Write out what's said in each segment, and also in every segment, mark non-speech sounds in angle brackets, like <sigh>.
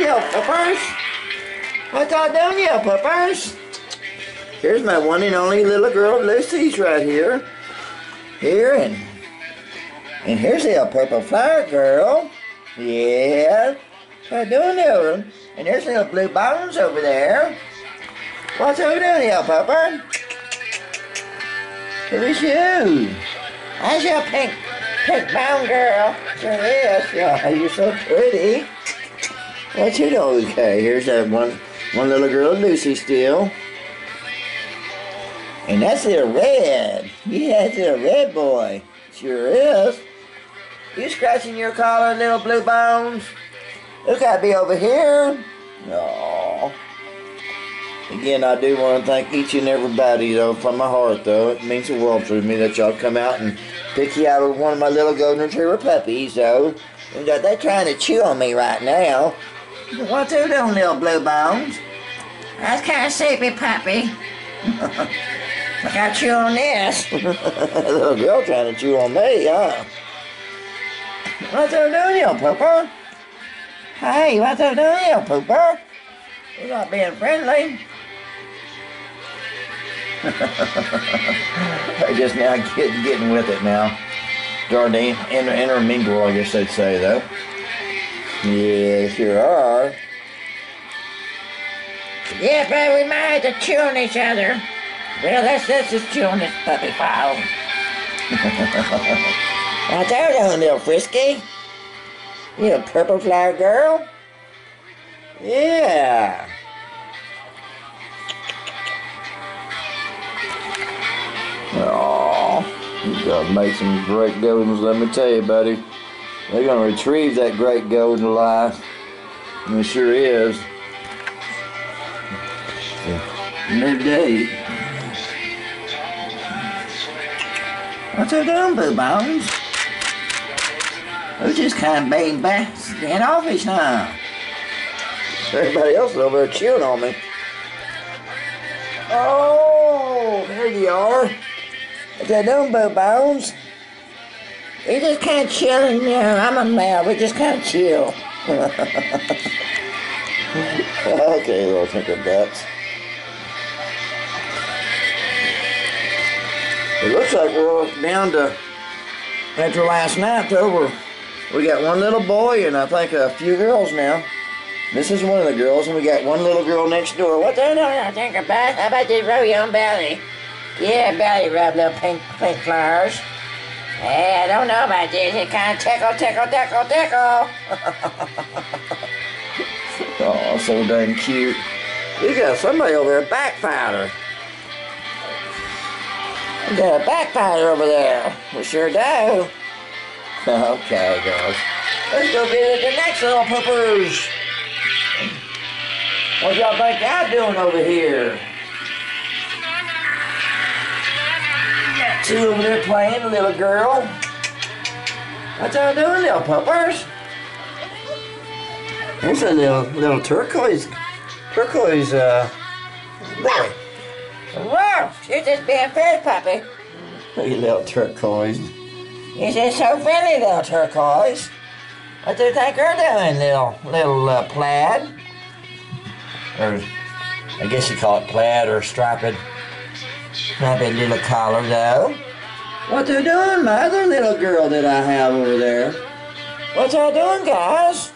yell puppers? What's all doing yell puppers? Here's my one and only little girl Lucy's right here. Here and and here's the purple flower girl. Yeah. What doing there? And there's little blue bones over there. What's over doing here, pupper? Who's you? That's your pink, pink bone girl. Sure is. Yeah, you're so pretty. You doing? Okay, here's that one, one little girl, Lucy, still. And that's little red. Yeah, that's little red boy. Sure is. You scratching your collar, little blue bones? Look, I'd be over here. No. Again, I do want to thank each and everybody, though, from my heart, though. It means the world to me that y'all come out and pick you out of one of my little golden retriever puppies, though. They're trying to chew on me right now. What's they doing, little blue bones? That's kind of sleepy, puppy. <laughs> I got chew on this. <laughs> little girl trying to chew on me, huh? What's they doing, little pooper? Hey, what's they doing, little pooper? You're not being friendly. <laughs> I just now get, getting with it now. Darnay, inter, intermingle, I guess they'd say, though. Yeah, sure are. Yeah, but we might have to chew on each other. Well, let's, let's just chew on this puppy file. <laughs> Out there, doing, little frisky. You a purple flower girl? Yeah. Oh, you gotta make some great goldens, let me tell you, buddy. They're gonna retrieve that great golden life. And it sure is. New day. What's they doing, Boo Bones? Who's just kind of being back standoffish, now. Everybody else is over there chewing on me. Oh, there you are. What's that doing, Boo Bones? We just kind of chilling, you know. I'm a male. We just kind of chill. <laughs> okay, little tinker butts. It looks like we're down to, after last night, we're, we got one little boy and I think a few girls now. This is one of the girls, and we got one little girl next door. What's that I think about? How about this your own belly? Yeah, belly rub, little pink, pink flowers. Hey, I don't know about this. It kind of tickle, tickle, tickle, tickle. <laughs> oh, so dang cute. You got somebody over there, backfighter. We got a backfighter over there. We sure do. <laughs> Okay, girls. Let's go visit the next little poopers. What y'all think I'm doing over here? Two over there playing, a little girl. What's y'all doing, little puppers? There's a little little turquoise turquoise uh boy. Wow, she's just being fed, puppy. At little turquoise. Is it so funny, little turquoise? What do you think you're doing, little little uh, plaid? Or I guess you call it plaid or striped, striped little collar, though. What they doing, my other little girl that I have over there? What's all doing, guys?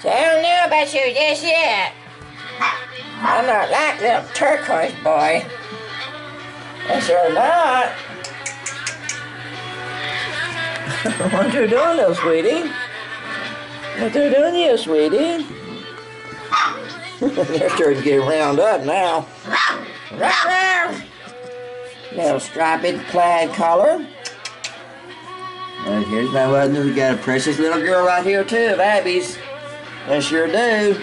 So I don't know about you just yet. I'm not like little turquoise boy. I sure not. <laughs> what you doing, little sweetie? What you doing here, sweetie? They're starting to get round up now. Little striped plaid collar. And here's my one. We got a precious little girl right here too, of Abby's. I sure do.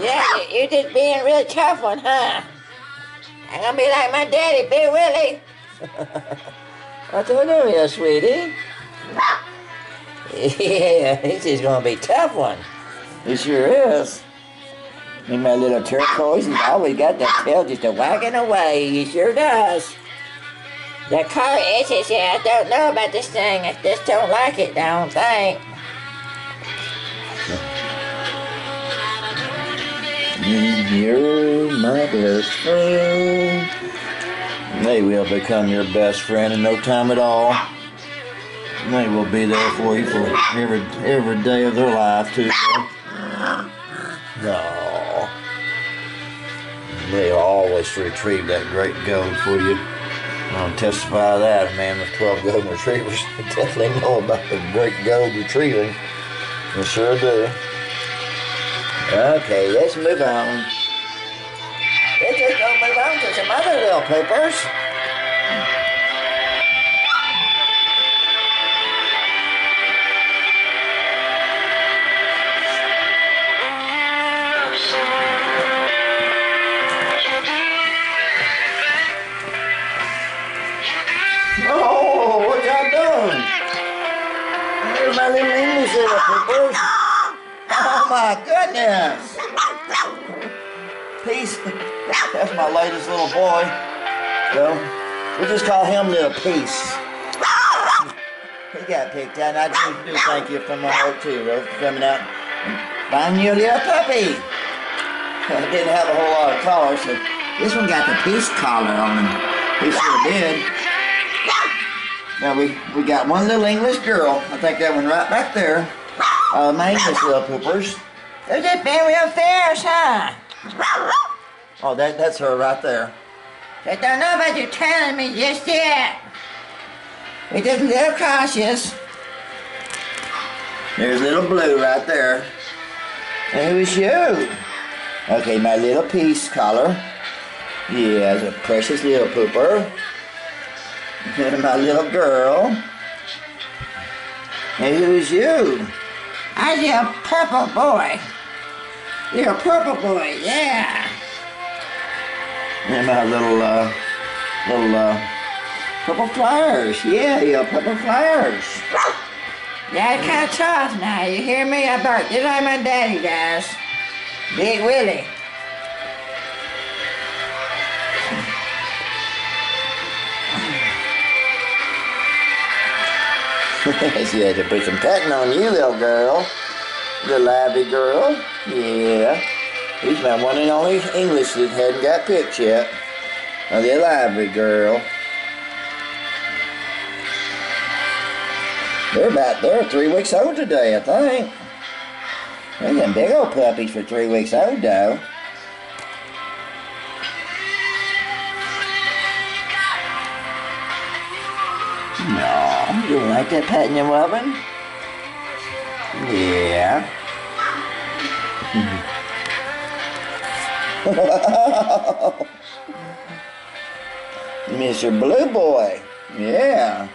Yeah, you, you just being a really tough one, huh? I'm gonna be like my daddy, Big Willie. What's the matter here, sweetie? <laughs> yeah, this is gonna be a tough one. It sure is. And my little turquoise, he's always got that tail just a wagging away. He sure does. The car itches, yeah, I don't know about this thing. I just don't like it, I don't think. You're my best friend. They will become your best friend in no time at all. They will be there for you for every every day of their life too. No. They'll always retrieve that great gold for you. I'll testify that a man with 12 golden retrievers <laughs> definitely know about the great gold retrieving. They sure do. Okay, let's move on. Let's just go move on to some other little poopers. Little. Oh my goodness. Peace. That's my latest little boy. So, we just call him Little Peace. He got picked out, and I do, do thank you from my heart too, Rose, for coming out and finding your little puppy. I didn't have a whole lot of collars, so this one got the peace collar on him. He sure did. Now we, we got one little English girl. I think that one right back there. Uh, my English little poopers. There's that baby upstairs, huh? Oh, that, that's her right there. I don't know about you telling me just yet. We're just a little cautious. There's little blue right there. And who's you? Okay, my little peace collar. Yeah, it's a precious little pooper. And <laughs> my little girl. And who's you? I'm your purple boy. You're a purple boy, yeah. And my little, uh, little, uh, purple flowers. Yeah, your purple flowers. Yeah, it's kind of tough now. You hear me? I bark just like my daddy does. Big Willie. <laughs> she had to put some cutting on you, little girl. The lively girl. Yeah. He's my one and only English that hadn't got picked yet. Oh, the lively girl. They're about, they're three weeks old today, I think. They're them big old puppies for three weeks old, though. You like that patting and rubbing? Yeah. <laughs> Mr. Blue Boy. Yeah.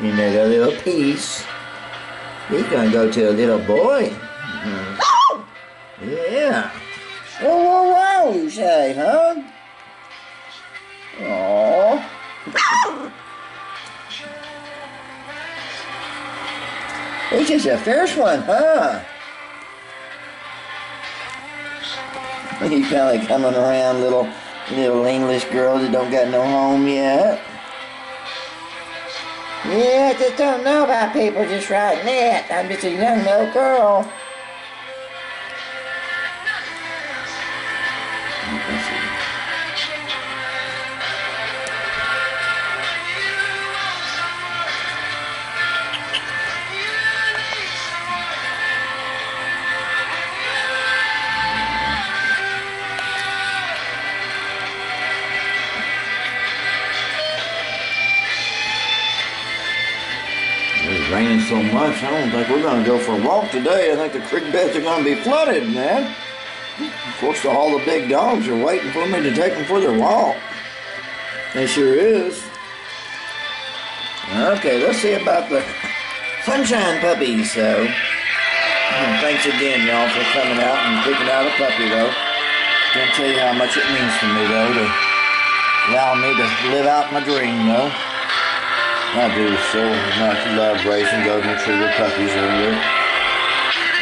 You know that little piece. He's gonna go to a little boy. Mhm. Yeah. Whoa, whoa, whoa, you say, huh? He's just a fierce one, huh? He's finally coming around, little little English girls that don't got no home yet. Yeah, I just don't know about people just writing it. I'm just a young little girl. Much, I don't think we're going to go for a walk today. I think the creek beds are going to be flooded, man. Of course, all the big dogs are waiting for me to take them for their walk. They sure is. Okay, let's see about the sunshine puppies. So, and thanks again, y'all, for coming out and picking out a puppy, though. Can't tell you how much it means to me, though, to allow me to live out my dream, though. I do so much love raising golden retriever puppies earlier.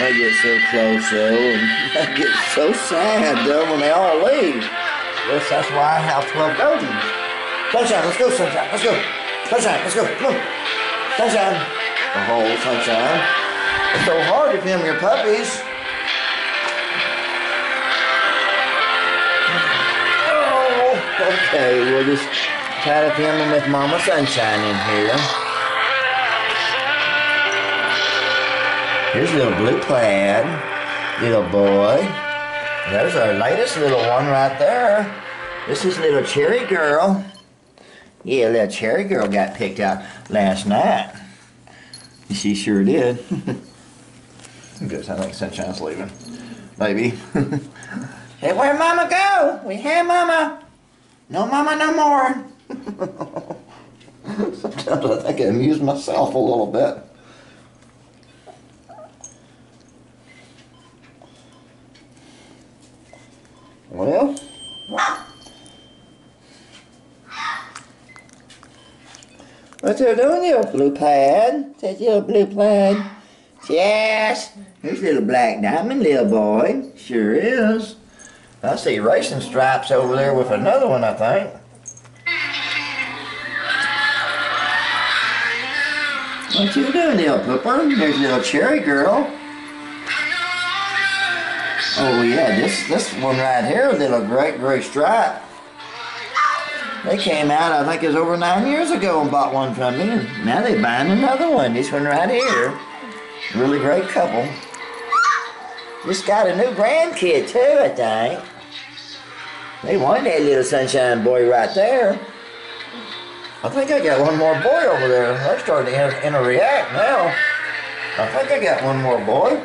I get so close though, and <laughs> I get so sad though when they all leave. Yes, that's why I have 12 golden. Sunshine, let's go, sunshine, let's go. Sunshine, let's go, come on. Sunshine. The whole sunshine. It's so hard to film your puppies. Oh, okay, we'll just to film him with Mama Sunshine in here. Here's little blue plaid, little boy. There's our latest little one right there. This is little cherry girl. Yeah, little cherry girl got picked out last night. She sure did. <laughs> Good, I think Sunshine's leaving. Maybe. <laughs> hey, where'd Mama go? We had Mama. No Mama no more. Sometimes I think I amuse myself a little bit. Well, What's you doing, little blue plaid? Says little blue plaid. Yes. Here's little black diamond, little boy. Sure is. I see racing stripes over there with another one, I think. What you doing, little pooper? There's little cherry girl. Oh yeah, this this one right here, little great gray stripe. They came out, I think it was over nine years ago and bought one from me. And now they're buying another one. This one right here. Really great couple. Just got a new grandkid too, I think. They wanted that little sunshine boy right there. I think I got one more boy over there. I'm starting to interact now. I think I got one more boy.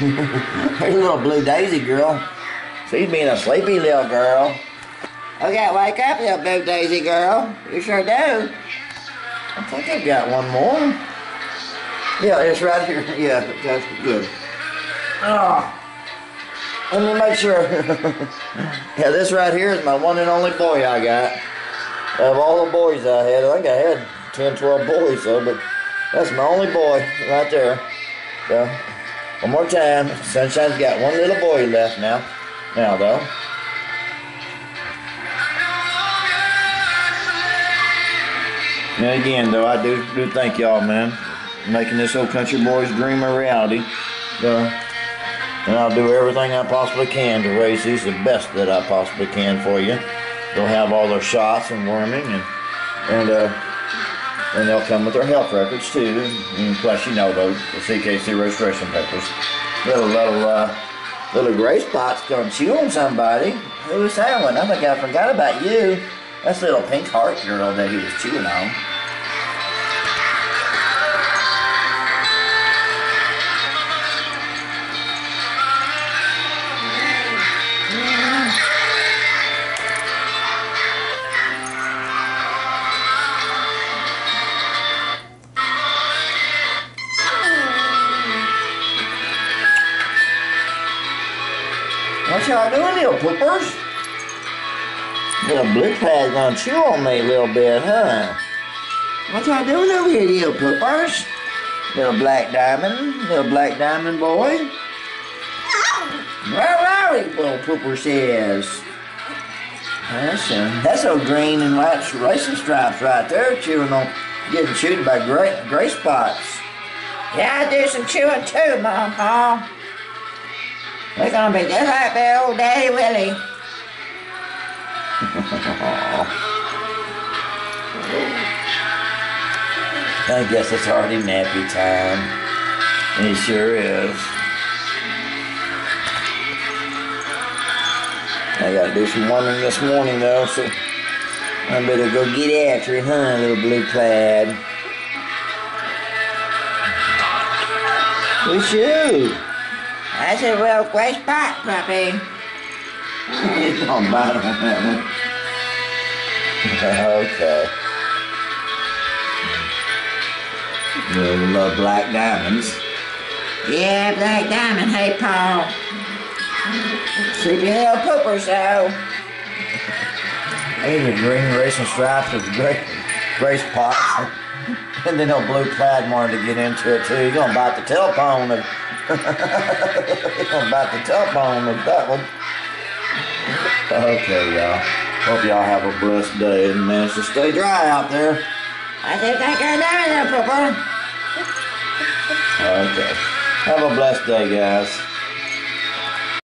<laughs> There's a little blue daisy girl. She's being a sleepy little girl. Okay, wake up, little blue daisy girl. You sure do. I think I've got one more. Yeah, it's right here. <laughs> Yeah, that's good. Oh, let me make sure. <laughs> yeah, this right here is my one and only boy I got. Of all the boys I had, I think I had 10, 12 boys, so, but that's my only boy right there. So, one more time. Sunshine's got one little boy left now. Now, though. And again, though, I do, do thank y'all, man, making this old country boy's dream a reality. So, and I'll do everything I possibly can to raise these the best that I possibly can for you. They'll have all their shots and worming, and and uh, and they'll come with their health records too. And plus, you know, those the CKC registration papers. Little little uh, little gray spots gonna chew on somebody. Who was that one? I think I forgot about you. That's little pink heart girl that he was chewing on. What y'all doing, little poopers? Little blue pad gonna chew on me a little bit, huh? What y'all doing over here, little poopers? Little black diamond, little black diamond boy. Where are we, little pooper says? That's a, that's a green and white racing stripes right there, chewing on, getting chewed by gray, gray spots. Yeah, I do some chewing too, Mom, Paul. We're gonna be just like the old Daddy Willie. <laughs> I guess it's already nappy time. It sure is. I gotta do some wondering this morning though, so I better go get after it, huh, little blue plaid. We should. That's a real great spot, puppy. He's gonna bite on that one. <laughs> okay. The love black diamonds. Yeah, black diamond. Hey, Paul. Sleepy little pooper show. These are green racing stripes with great gray spots. <laughs> And then old blue plaid wanted to get into it too. He's gonna bite the telephone. Of, <laughs> He's about to the telephone of that one. Okay, y'all. Hope y'all have a blessed day and manage to stay dry out there. I think I got down there, Papa. Okay. Have a blessed day, guys.